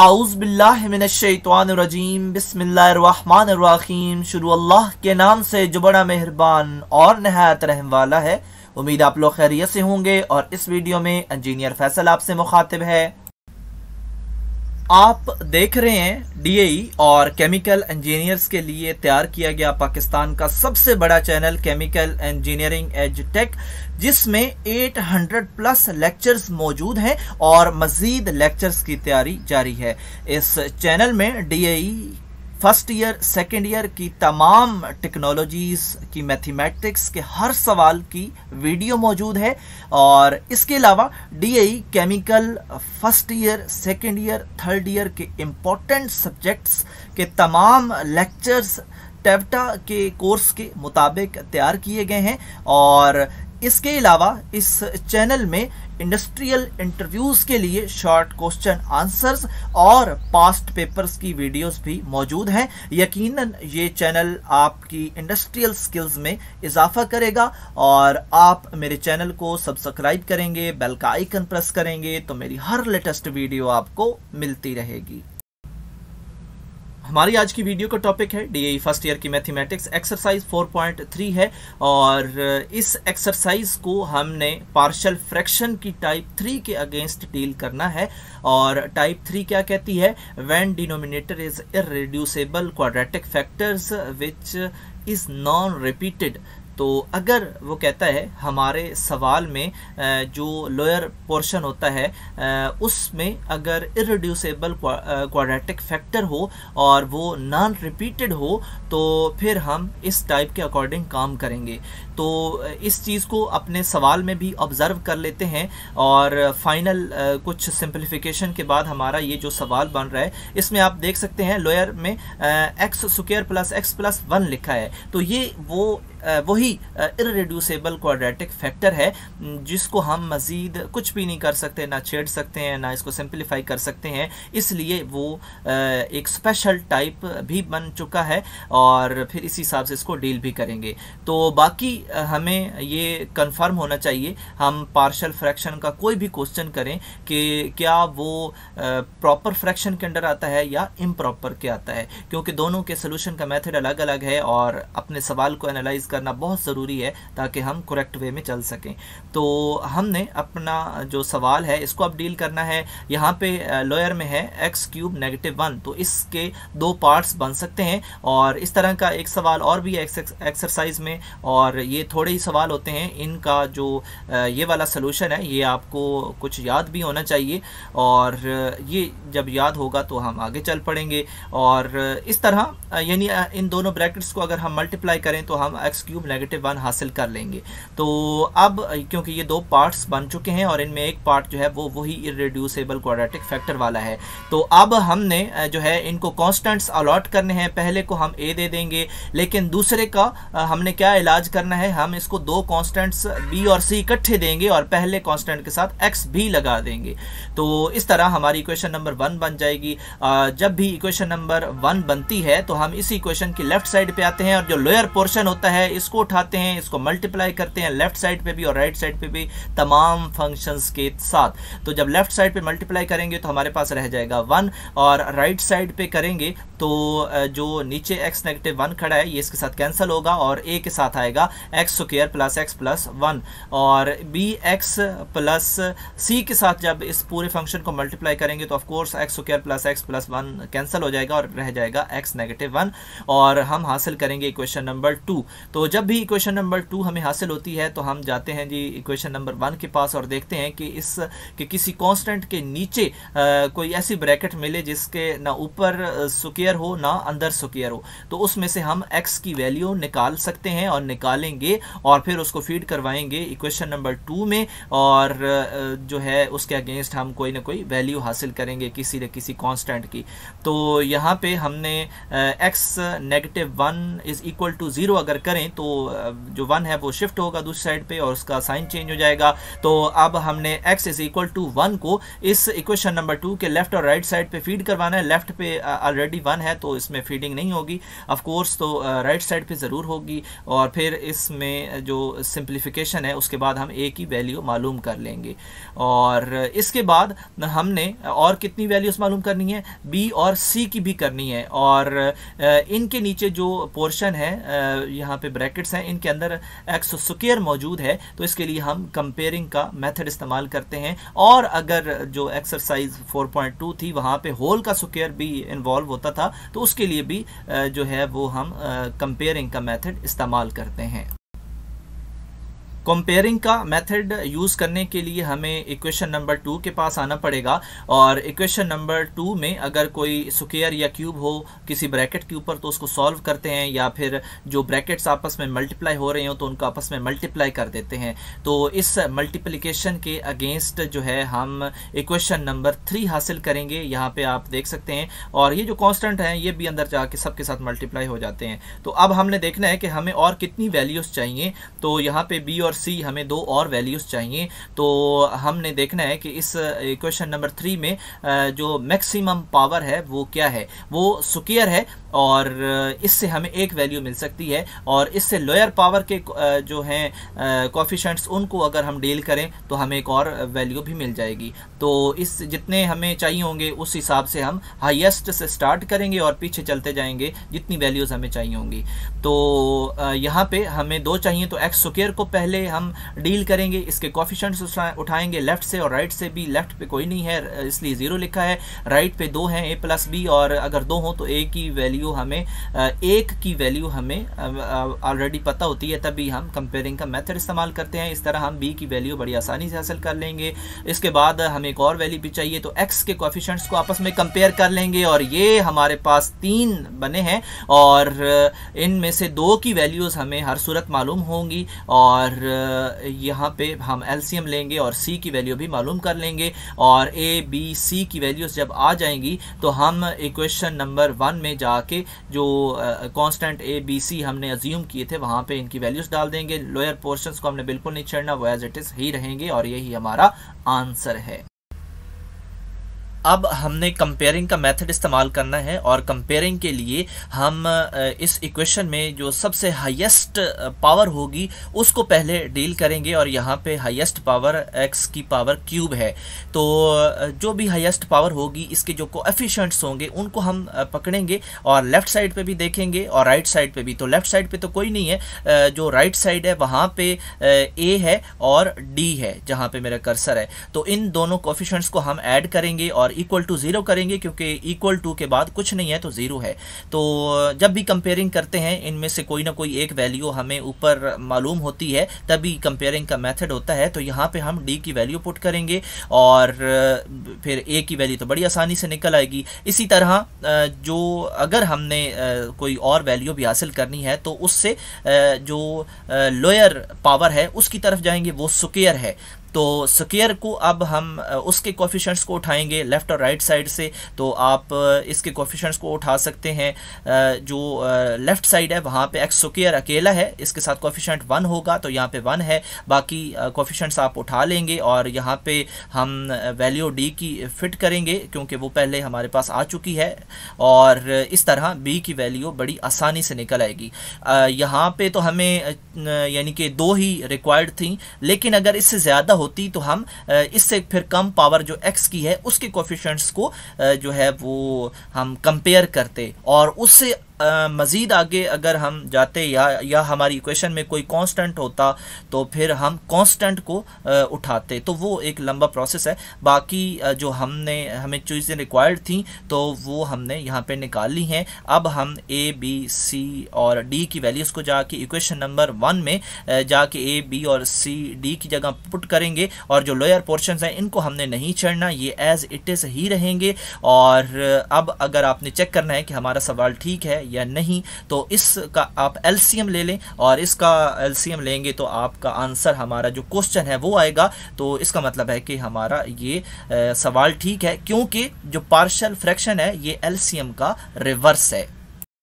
आउज़बिल्लाहिमिनश्शैतानिर्रजीम बिस्मिल्लाहिर्रहमानिर्रहीम शुरू अल्लाह के नाम से जो बड़ा मेहरबान और नहायत रहम वाला है। उम्मीद आप लोग खैरियत से होंगे और इस वीडियो में इंजीनियर फैसल आपसे मुखातिब है। आप देख रहे हैं डीएई और केमिकल इंजीनियर्स के लिए तैयार किया गया पाकिस्तान का सबसे बड़ा channel chemical engineering edge tech जिसमें 800 प्लस लेक्चर्स मौजूद हैं और मजीद लेक्चर्स की तैयारी जारी है। इस चैनल में DAE first year, second year की तमाम टेक्नोलॉजीज़ की मैथमेटिक्स के हर सवाल की वीडियो मौजूद है। और इसके अलावा DAE chemical first year, second year, third year के इम्पोर्टेंट सब्जेक्ट्स के तमाम लेक्चर्स टेवटा के कोर्स के मुताबिक तैयार किए गए हैं। और इसके अलावा इस चैनल में इंडस्ट्रियल इंटरव्यूज़ के लिए शॉर्ट क्वेश्चन आंसर्स और पास्ट पेपर्स की वीडियोस भी मौजूद हैं। यकीनन ये चैनल आपकी इंडस्ट्रियल स्किल्स में इजाफा करेगा और आप मेरे चैनल को सब्सक्राइब करेंगे, बेल का आइकन प्रेस करेंगे तो मेरी हर लेटेस्ट वीडियो आपको मिलती रहेगी। हमारी आज की वीडियो का टॉपिक है। डी फ़र्स्ट ईयर की मैथमेटिक्स एक्सरसाइज 4.3 है और इस एक्सरसाइज को हमने पार्शल फ्रैक्शन की टाइप थ्री के अगेंस्ट डील करना है और टाइप थ्री क्या कहती है? When denominator is irreducible quadratic factors which is non repeated तो अगर वो कहता है, हमारे सवाल में जो लोअर पोर्शन होता है उसमें अगर इरेड्यूसेबल क्वाड्रेटिक फैक्टर हो और वो नॉन रिपीटेड हो तो फिर हम इस टाइप के अकॉर्डिंग काम करेंगे। तो इस चीज़ को अपने सवाल में भी ऑब्ज़र्व कर लेते हैं और फाइनल कुछ सिंप्लीफिकेशन के बाद हमारा ये जो सवाल बन रहा है, इसमें आप देख सकते हैं लोअर में x square plus x plus one लिखा है। तो ये वो वही इरेड्यूसेबल क्वाड्रेटिक फैक्टर है, जिसको हम मज़ीद कुछ भी नहीं कर सकते, ना छेड़ सकते हैं, ना इसको सिंप्लीफाई कर सकते हैं। इसलिए वो एक स्पेशल टाइप भी बन चुका है और फिर इसी हिसाब से इसको डील भी करेंगे। तो बाकी हमें ये कंफर्म होना चाहिए, हम पार्शल फ्रैक्शन का कोई भी क्वेश्चन करें कि क्या वो प्रॉपर फ्रैक्शन के अंडर आता है या इम्प्रॉपर के आता है। क्योंकि दोनों के सोल्यूशन का मेथड अलग अलग है और अपने सवाल को एनालाइज करना बहुत ज़रूरी है ताकि हम करेक्ट वे में चल सकें। तो हमने अपना जो सवाल है, इसको अब डील करना है। यहाँ पे लोअर में है एक्स क्यूब नेगेटिव वन तो इसके दो पार्ट्स बन सकते हैं और इस तरह का एक सवाल और भी है एक्सरसाइज में और ये थोड़े ही सवाल होते हैं। इनका जो ये वाला सोल्यूशन है, ये आपको कुछ याद भी होना चाहिए और ये जब याद होगा तो हम आगे चल पड़ेंगे। और इस तरह यानी इन दोनों ब्रैकेट्स को अगर हम मल्टीप्लाई करें तो हम एक्स क्यूब नेगेटिव वन हासिल कर लेंगे। तो अब, क्योंकि ये दो पार्ट्स बन चुके हैं और इनमें एक पार्ट जो है वो वही इरेड्यूसेबल क्वाड्रेटिक फैक्टर वाला है। तो अब हमने जो है इनको कॉन्स्टेंट्स अलॉट करने हैं। पहले को हम ए दे देंगे, लेकिन दूसरे का हमने क्या इलाज करना है? हम इसको दो कॉन्स्टेंट्स बी और सी इकट्ठे देंगे और पहले कॉन्स्टेंट के साथ एक्स भी लगा देंगे। तो इस तरह हमारी इक्वेशन नंबर वन बन जाएगी। जब भी इक्वेशन नंबर वन बनती है तो हम इसी इक्वेशन की लेफ़्ट साइड पे आते हैं और जो लोअर पोर्शन होता है इसको उठाते हैं, इसको मल्टीप्लाई करते हैं लेफ़्ट साइड पे भी और राइट साइड पे भी तमाम फ़ंक्शंस के साथ। तो जब लेफ़्ट साइड पे मल्टीप्लाई करेंगे तो हमारे पास रह जाएगा वन और राइट साइड पे करेंगे तो जो नीचे एक्स नेगेटिव वन खड़ा है, ये इसके साथ कैंसिल होगा और ए के साथ आएगा x square plus x plus one और बी एक्स प्लस सी के साथ जब इस पूरे फ़ंक्शन को मल्टीप्लाई करेंगे तो of course x square plus x plus one cancel हो जाएगा और रह जाएगा एक्स नेगेटिव वन और हम हासिल करेंगे इक्वेशन नंबर टू तो जब भी इक्वेशन नंबर टू हमें हासिल होती है तो हम जाते हैं जी इक्वेशन नंबर वन के पास और देखते हैं कि इस कि किसी कांस्टेंट के नीचे आ, कोई ऐसी ब्रैकेट मिले जिसके ना ऊपर सुकेयर हो ना अंदर सुकेयर हो। तो उसमें से हम एक्स की वैल्यू निकाल सकते हैं और निकालेंगे और फिर उसको फ़ीड करवाएँगे इक्वेशन नंबर टू में और जो है उसके अगेंस्ट हम कोई ना कोई वैल्यू हासिल करेंगे किसी न किसी कॉन्स्टेंट की। तो यहाँ पे हमने x negative one is equal to zero अगर करें तो जो वन है वो शिफ्ट होगा दूसरी साइड पे और उसका साइन चेंज हो जाएगा। तो अब हमने x is equal to one को इस इक्वेशन नंबर टू के लेफ़्ट और राइट साइड पे फ़ीड करवाना है। लेफ़्ट पे ऑलरेडी वन है तो इसमें फीडिंग नहीं होगी। Of course right side side पे ज़रूर होगी और फिर इसमें जो सिंप्लीफिकेशन है, उसके बाद हम ए की वैल्यू मालूम कर लेंगे। और इसके बाद हमने और कितनी वैल्यूज़ मालूम करनी है? बी और सी की भी करनी है। और इनके नीचे जो पोर्शन है यहाँ पे ब्रैकेट्स हैं, इनके अंदर एक्स स्क्र मौजूद है तो इसके लिए हम कंपेयरिंग का मेथड इस्तेमाल करते हैं। और अगर जो एक्सरसाइज 4.2 थी, वहाँ पे होल का सुकेयर भी इन्वॉल्व होता था तो उसके लिए भी जो है वो हम कंपेयरिंग का मेथड इस्तेमाल करते हैं। कंपेयरिंग का मेथड यूज़ करने के लिए हमें इक्वेशन नंबर टू के पास आना पड़ेगा और इक्वेशन नंबर टू में अगर कोई सुकेयर या क्यूब हो किसी ब्रैकेट के ऊपर तो उसको सॉल्व करते हैं या फिर जो ब्रैकेट्स आपस में मल्टीप्लाई हो रहे हो तो उनको आपस में मल्टीप्लाई कर देते हैं। तो इस मल्टीप्लिकेशन के अगेंस्ट जो है हम इक्वेशन नंबर थ्री हासिल करेंगे। यहाँ पर आप देख सकते हैं और ये जो कॉन्स्टेंट हैं, ये भी अंदर जाके सबके साथ मल्टीप्लाई हो जाते हैं। तो अब हमने देखना है कि हमें और कितनी वैल्यूज़ चाहिए। तो यहाँ पर बी और सी, हमें दो और वैल्यूज़ चाहिए। तो हमने देखना है कि इस इक्वेशन नंबर थ्री में जो मैक्सिमम पावर है, वो क्या है? वो सुकियर है और इससे हमें एक वैल्यू मिल सकती है और इससे लोअर पावर के जो हैं कॉफिशेंट्स उनको अगर हम डील करें तो हमें एक और वैल्यू भी मिल जाएगी। तो इस जितने हमें चाहिए होंगे, उस हिसाब से हम हाईएस्ट से स्टार्ट करेंगे और पीछे चलते जाएँगे, जितनी वैल्यूज़ हमें चाहिए होंगी। तो यहाँ पे हमें दो चाहिए तो एक्स सुकेयर को पहले हम डील करेंगे, इसके कॉफिशेंट्स उठाएँगे लेफ़्ट से और राइट से भी। लेफ़्ट पे कोई नहीं है, इसलिए ज़ीरो लिखा है। राइट पे दो हैं ए प्लस बी और अगर दो हों तो ए की वैल्यू वैल्यू हमें एक की वैल्यू हमें ऑलरेडी पता होती है, तभी हम कंपेयरिंग का मेथड इस्तेमाल करते हैं। इस तरह हम बी की वैल्यू बड़ी आसानी से हासिल कर लेंगे। इसके बाद हमें एक और वैल्यू भी चाहिए तो एक्स के कॉफिशेंट्स को आपस में कंपेयर कर लेंगे, और ये हमारे पास तीन बने हैं, और इनमें से दो की वैल्यूज़ हमें हर सूरत मालूम होंगी, और यहाँ पे हम एलसीएम लेंगे, और सी की वैल्यू भी मालूम कर लेंगे, और ए बी सी की वैल्यूज़ जब आ जाएँगी तो हम इक्वेशन नंबर वन में जाके के जो कांस्टेंट ए बी सी हमने अज्यूम किए थे, वहाँ पे इनकी वैल्यूज़ डाल देंगे। लोअर पोर्शन को हमने बिल्कुल नहीं छेड़ना, वो एज इट इज़ ही रहेंगे और यही हमारा आंसर है। अब हमने कंपेयरिंग का मेथड इस्तेमाल करना है और कंपेयरिंग के लिए हम इस इक्वेशन में जो सबसे हाईएस्ट पावर होगी, उसको पहले डील करेंगे और यहाँ पे हाईएस्ट पावर एक्स की पावर क्यूब है। तो जो भी हाईएस्ट पावर होगी, इसके जो कोएफिशिएंट्स होंगे, उनको हम पकड़ेंगे और लेफ़्ट साइड पे भी देखेंगे और राइट साइड पे भी। तो लेफ़्ट साइड पे तो कोई नहीं है जो राइट साइड है, वहाँ पे ए है और डी है, जहाँ पे मेरा कर्सर है। तो इन दोनों कोफिशेंट्स को हम ऐड करेंगे और और इक्वल टू ज़ीरो करेंगे, क्योंकि इक्वल टू के बाद कुछ नहीं है तो ज़ीरो है। तो जब भी कंपेयरिंग करते हैं, इनमें से कोई ना कोई एक वैल्यू हमें ऊपर मालूम होती है, तभी कंपेयरिंग का मेथड होता है तो यहाँ पे हम डी की वैल्यू पुट करेंगे, और, फिर ए की वैल्यू तो बड़ी आसानी से निकल आएगी। इसी तरह जो अगर हमने कोई और वैल्यू भी हासिल करनी है तो उससे जो लोअर पावर है, उसकी तरफ़ जाएँगे, वो सुकेयर है। तो स्केयर को अब हम उसके कोफिशंट्स को उठाएँगे लेफ़्ट और राइट साइड से। तो आप इसके कोफिशंट्स को उठा सकते हैं जो लेफ़्ट साइड है, वहाँ पे एक्स स्केयर अकेला है। इसके साथ कोफिशंट वन होगा तो यहाँ पे वन है। बाकी कोफिशंट्स आप उठा लेंगे और यहाँ पे हम वैल्यू डी की फिट करेंगे, क्योंकि वो पहले हमारे पास आ चुकी है। और इस तरह बी की वैल्यू बड़ी आसानी से निकल आएगी। यहाँ पर तो हमें यानी कि दो ही रिक्वायर्ड थी, लेकिन अगर इससे ज़्यादा होती तो हम इससे फिर कम पावर जो एक्स की है, उसके कोफिशंट्स को जो है वो हम कंपेयर करते और उससे मज़ीद आगे अगर हम जाते या या हमारी इक्वेशन में कोई कांस्टेंट होता तो फिर हम कांस्टेंट को आ, उठाते। तो वो एक लंबा प्रोसेस है। बाकी आ, जो हमने हमें चीज़ें रिक्वायर्ड थी तो वो हमने यहाँ पे निकाल ली हैं। अब हम ए बी सी और डी की वैल्यूज़ को जाके इक्वेशन नंबर वन में जाके ए बी और सी डी की जगह पुट करेंगे और जो लोअर पोर्शन हैं इनको हमने नहीं छेड़ना। ये एज इट इज़ ही रहेंगे। और अब अगर आपने चेक करना है कि हमारा सवाल ठीक है या नहीं तो इसका आप एलसीएम ले लें। और इसका एलसीएम लेंगे तो आपका आंसर, हमारा जो क्वेश्चन है, वो आएगा। तो इसका मतलब है कि हमारा ये सवाल ठीक है, क्योंकि जो पार्शल फ्रैक्शन है, ये एलसीएम का रिवर्स है।